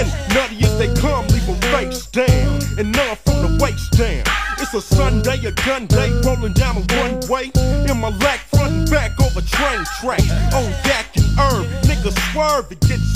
in, nutty as they come, leave them face down, and none from the waist down. It's a Sunday, a gun day, rolling down a one way. In my lack, front and back over train tracks. On yak and herb, niggas swerve, it gets